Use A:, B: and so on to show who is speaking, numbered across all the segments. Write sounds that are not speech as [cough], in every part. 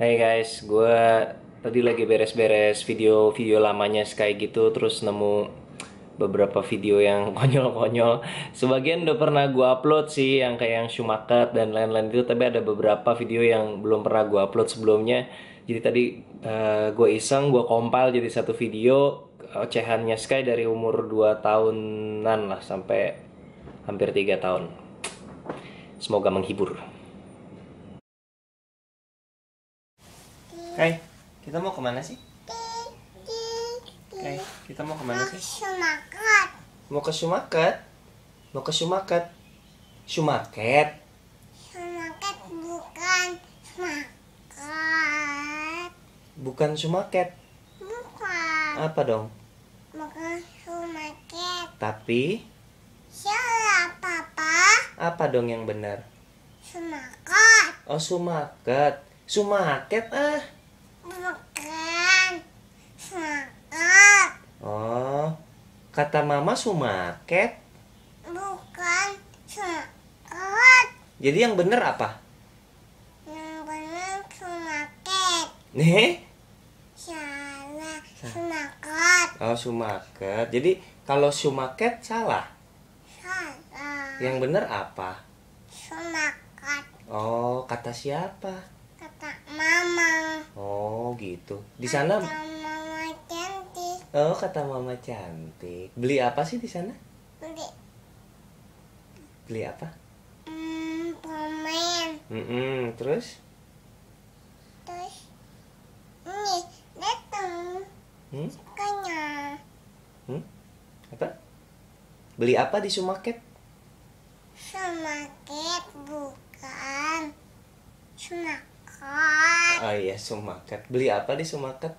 A: Hai guys, gue tadi lagi beres-beres video-video lamanya Sky gitu, terus nemu beberapa video yang [laughs] konyol-konyol. Sebagian udah pernah gue upload sih, yang kayak yang Schumacher dan lain-lain itu, tapi ada beberapa video yang belum pernah gue upload sebelumnya. Jadi tadi gue iseng, gue compile jadi satu video ocehannya Sky dari umur 2 tahunan lah sampai hampir 3 tahun. Semoga menghibur. Kai, kita mau ke mana sih? Kai, kita mau ke mana sih?
B: Semangat.
A: Mau ke Sumaket? Mau ke Sumaket? Sumaket?
B: Semangat bukan semangat.
A: Bukan Sumaket.
B: Bukan.
A: Apa dong?
B: Bukan semangat.
A: Tapi
B: Salah papa.
A: apa dong yang benar?
B: Semangat.
A: Oh, Sumaket. Sumaket ah.
B: Bukan.
A: Oh, kata mama Sumaket.
B: Bukan semangat.
A: Jadi yang benar apa?
B: Yang benar semangat.
A: Nih?
B: Salah semangat.
A: Oh, Sumaket. Jadi kalau Sumaket salah.
B: Salah.
A: Yang benar apa?
B: Semangat.
A: Oh, kata siapa?
B: Mama.
A: Oh, gitu. Di sana
B: Kata mama cantik.
A: Oh, kata mama cantik. Beli apa sih di sana?
B: Beli
A: Beli apa?
B: hmm, permen.
A: Mm terus?
B: Terus ini datang
A: Hmm?
B: sukanya
A: Hmm? Apa? Beli apa di Sumaket?
B: semangat bukan semangat
A: Oh iya, Sumaket. Beli apa di Sumaket?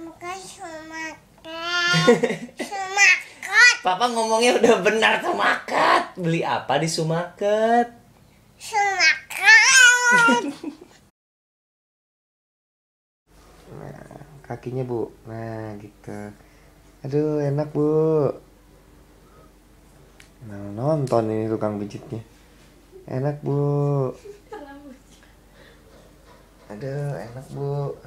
B: bukan semangat semangat [laughs]
A: Papa ngomongnya udah benar Sumaket. Beli apa di Sumaket?
B: semangat [laughs]
A: Nah, kakinya bu. Nah, gitu. Aduh, enak bu. Nah, nonton ini tukang pijitnya. Enak bu. Aduh, enak bu.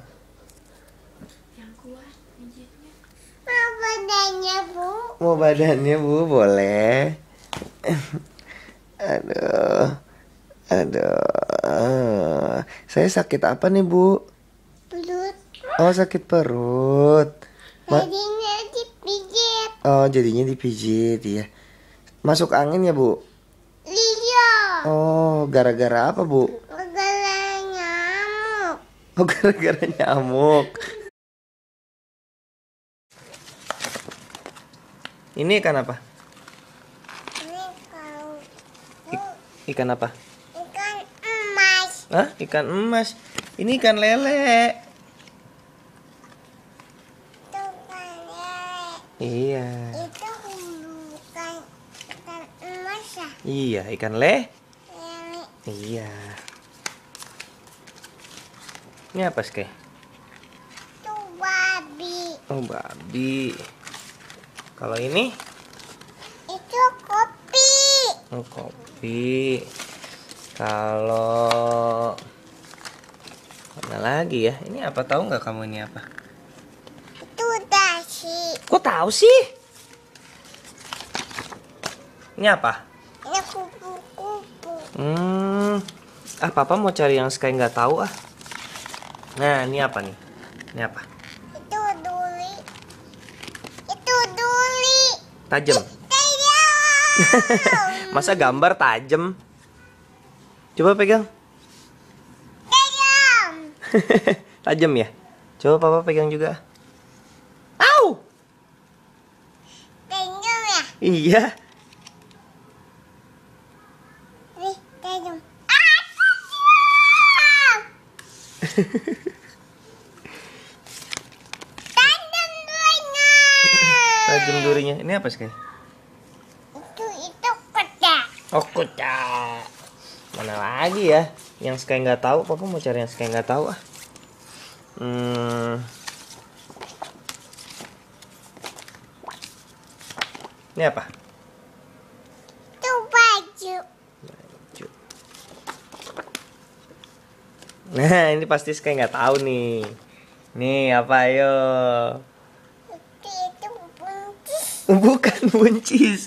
B: apa adanya bu
A: Mau badannya bu, boleh. Aduh, aduh. Saya sakit apa nih bu?
B: belut
A: Oh sakit perut. Ma-
B: jadinya dipijit
A: oh jadinya dipijit ya. Masuk angin ya bu?
B: iya
A: Oh gara-gara apa bu? Oh [laughs] gara-gara nyamuk. Ini ikan apa?
B: ini kau
A: Ik- ikan apa?
B: ikan emas
A: Hah? Ikan emas. Ini ikan lele.
B: itu kan lele.
A: Iya.
B: itu bukan ikan emas ya
A: Iya, ikan le.
B: lele
A: Iya. Ini apa sih?
B: itu babi
A: Oh, babi. Kalau ini
B: itu kopi
A: oh, kopi. Kalau mana lagi ya? Ini apa tahu nggak kamu ini apa?
B: itu dasi
A: Kok tahu sih? Ini apa?
B: ini kupu-kupu
A: Hmm. Ah, papa mau cari yang Sky nggak tahu ah. Nah, ini apa nih? Ini apa?
B: itu duli itu
A: Tajam.
B: tajam [laughs]
A: Masa gambar tajam? Coba pegang.
B: tajam [laughs]
A: tajam ya? Coba papa pegang juga. Au!
B: tajam ya
A: Iya.
B: Tajam Tajam
A: durinya. Ini apa sih?
B: itu itu kotak
A: Oh, kucak. Mana lagi ya? Yang Sky nggak tahu, papa mau cari yang Sky nggak tahu ah. Hmm. Ini apa?
B: itu baju
A: Nah, [laughs] ini pasti Sky nggak tahu nih. Nih, apa ayo?
B: Itu buncis.
A: Bukan buncis.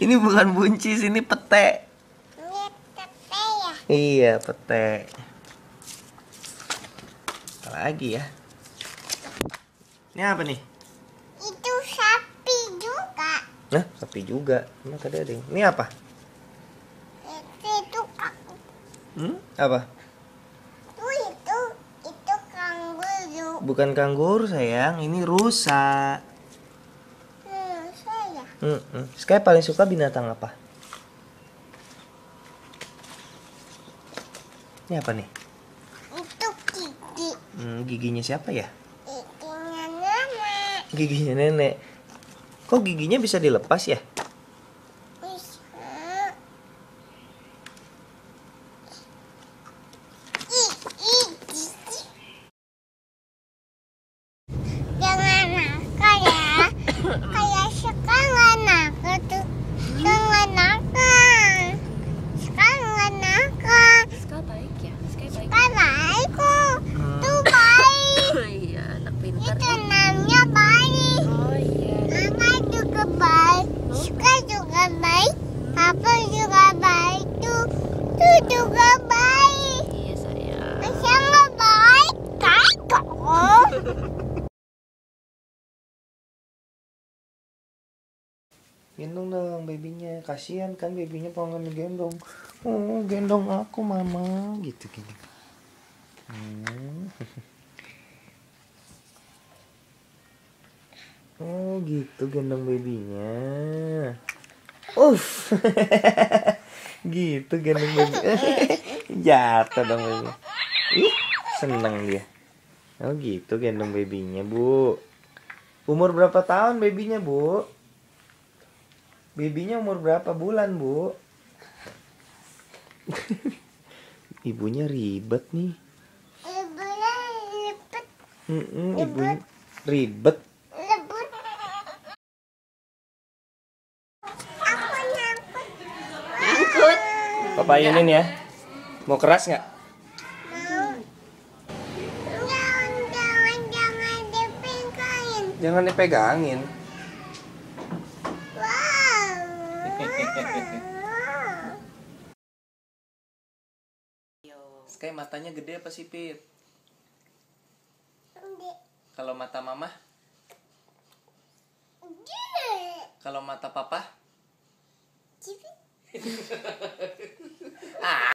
A: Ini bukan buncis, ini pete.
B: Ini tepe ya.
A: Iya, pete. Apa lagi ya? Ini apa nih?
B: Itu sapi juga.
A: Nah, sapi juga. Emang tadi ada yang... Ini apa?
B: Itu itu
A: Hmm? Apa?
B: itu itu itu kanguru.
A: Bukan kanguru sayang, ini rusa.
B: Hmm.
A: Hmm, hmm. Sky paling suka binatang apa? Ini apa nih?
B: Itu gigi.
A: Hmm, giginya siapa ya?
B: Giginya nenek.
A: Giginya nenek. Kok giginya bisa dilepas ya?
B: Bisa. Ih, ih, gigi. Jangan nakal ya. Kayak sekarang nakal tuh. Jangan nakal. Sekarang nggak nakal.
C: Ska baik ya, Ska baik.
B: Kan baik kok. Tuh baik.
C: iya, anak pintar.
B: Itu namanya baik.
C: Oh iya.
B: Mama juga baik, Suka juga baik, Papa juga baik tuh, tuh juga baik.
C: Iya sayang.
B: Masa nggak baik kan kok?
A: Gendong dong babynya. Kasihan kan babynya pengen gendong. Oh, gendong aku mama. Gitu gini. Hmm. Oh gitu gendong babynya. Uff. [laughs] gitu gendong baby. [laughs] Jatuh dong baby. Ih, seneng dia. Oh gitu gendong babynya, Bu. Umur berapa tahun babynya, Bu? Babynya umur berapa bulan, Bu? [laughs] Ibunya ribet nih.
B: Ibunya lipet,
A: Mm-mm, ibunya ribet.
B: lebut. Aku nyangkut.
C: Ikut.
A: Papa ini ya. Mau keras nggak?
B: Mau. Jangan, jangan, jangan dipegangin.
A: Jangan dipegangin.
B: Wow.
A: Sky matanya gede apa sipit?
B: Di-
A: Kalau mata mama?
B: di-
A: Kalau mata papa?
B: Cipit. [laughs]